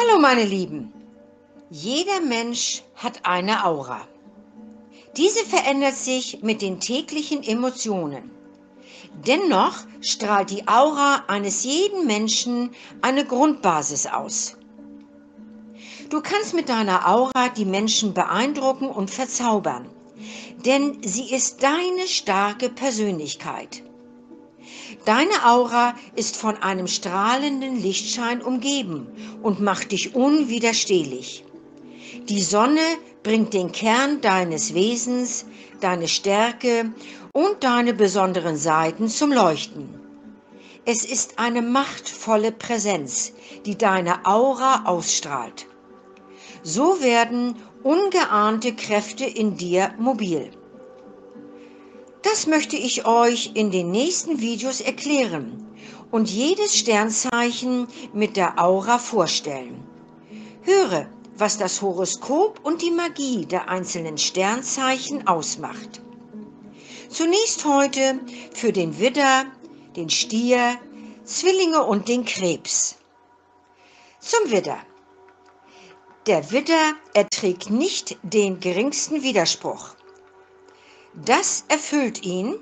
Hallo meine Lieben. Jeder Mensch hat eine Aura. Diese verändert sich mit den täglichen Emotionen. Dennoch strahlt die Aura eines jeden Menschen eine Grundbasis aus. Du kannst mit deiner Aura die Menschen beeindrucken und verzaubern, denn sie ist deine starke Persönlichkeit. Deine Aura ist von einem strahlenden Lichtschein umgeben und macht dich unwiderstehlich. Die Sonne bringt den Kern deines Wesens, deine Stärke und deine besonderen Seiten zum Leuchten. Es ist eine machtvolle Präsenz, die deine Aura ausstrahlt. So werden ungeahnte Kräfte in dir mobil. Das möchte ich euch in den nächsten Videos erklären und jedes Sternzeichen mit der Aura vorstellen. Höre, was das Horoskop und die Magie der einzelnen Sternzeichen ausmacht. Zunächst heute für den Widder, den Stier, Zwillinge und den Krebs. Zum Widder. Der Widder erträgt nicht den geringsten Widerspruch. Das erfüllt ihn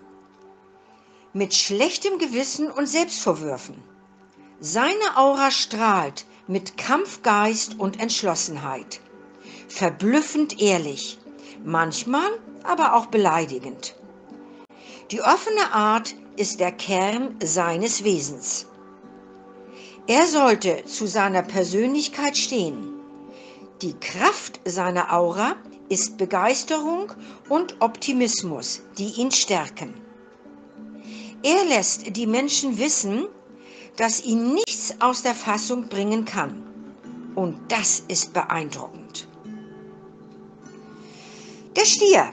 mit schlechtem Gewissen und Selbstvorwürfen. Seine Aura strahlt mit Kampfgeist und Entschlossenheit. Verblüffend ehrlich, manchmal aber auch beleidigend. Die offene Art ist der Kern seines Wesens. Er sollte zu seiner Persönlichkeit stehen. Die Kraft seiner Aura ist Begeisterung und Optimismus, die ihn stärken. Er lässt die Menschen wissen, dass ihn nichts aus der Fassung bringen kann. Und das ist beeindruckend. Der Stier.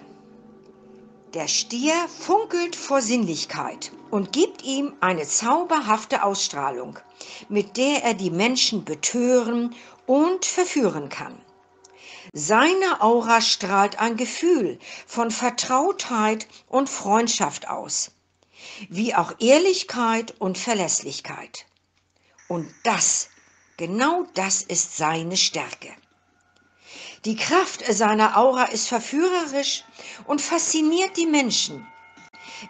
Der Stier funkelt vor Sinnlichkeit und gibt ihm eine zauberhafte Ausstrahlung, mit der er die Menschen betören und verführen kann. Seine Aura strahlt ein Gefühl von Vertrautheit und Freundschaft aus, wie auch Ehrlichkeit und Verlässlichkeit. Und das, genau das ist seine Stärke. Die Kraft seiner Aura ist verführerisch und fasziniert die Menschen.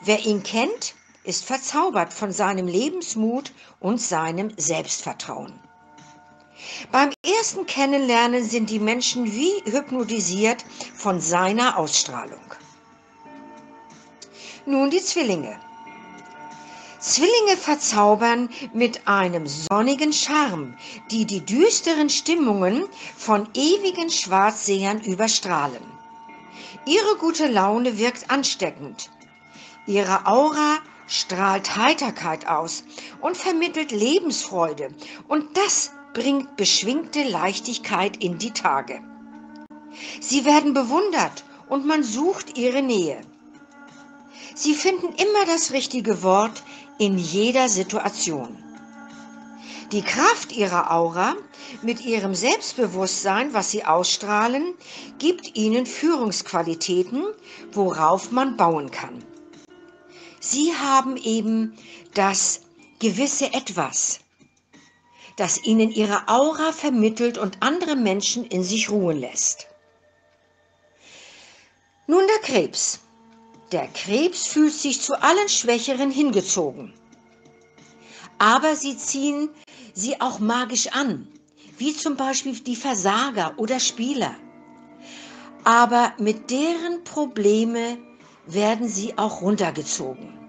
Wer ihn kennt, ist verzaubert von seinem Lebensmut und seinem Selbstvertrauen. Beim ersten Kennenlernen sind die Menschen wie hypnotisiert von seiner Ausstrahlung. Nun die Zwillinge. Zwillinge verzaubern mit einem sonnigen Charme, die die düsteren Stimmungen von ewigen Schwarzsehern überstrahlen. Ihre gute Laune wirkt ansteckend. Ihre Aura strahlt Heiterkeit aus und vermittelt Lebensfreude. Und das bringt beschwingte Leichtigkeit in die Tage. Sie werden bewundert und man sucht ihre Nähe. Sie finden immer das richtige Wort in jeder Situation. Die Kraft ihrer Aura mit ihrem Selbstbewusstsein, was sie ausstrahlen, gibt ihnen Führungsqualitäten, worauf man bauen kann. Sie haben eben das gewisse Etwas, das ihnen ihre Aura vermittelt und andere Menschen in sich ruhen lässt. Nun der Krebs. Der Krebs fühlt sich zu allen Schwächeren hingezogen. Aber sie ziehen sie auch magisch an, wie zum Beispiel die Versager oder Spieler. Aber mit deren Probleme werden sie auch runtergezogen.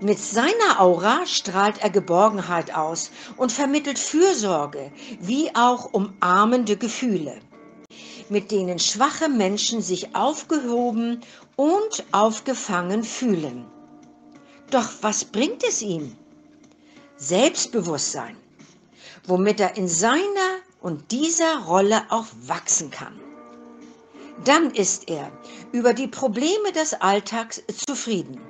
Mit seiner Aura strahlt er Geborgenheit aus und vermittelt Fürsorge wie auch umarmende Gefühle, mit denen schwache Menschen sich aufgehoben und aufgefangen fühlen. Doch was bringt es ihm? Selbstbewusstsein, womit er in seiner und dieser Rolle auch wachsen kann. Dann ist er über die Probleme des Alltags zufrieden.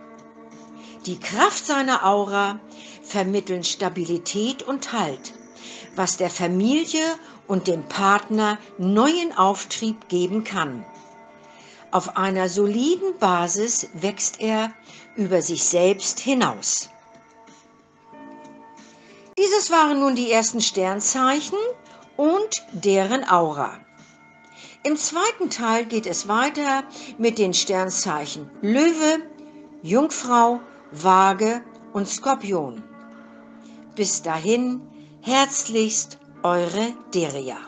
Die Kraft seiner Aura vermitteln Stabilität und Halt, was der Familie und dem Partner neuen Auftrieb geben kann. Auf einer soliden Basis wächst er über sich selbst hinaus. Dieses waren nun die ersten Sternzeichen und deren Aura. Im zweiten Teil geht es weiter mit den Sternzeichen Löwe, Jungfrau, Waage und Skorpion. Bis dahin, herzlichst eure Deria.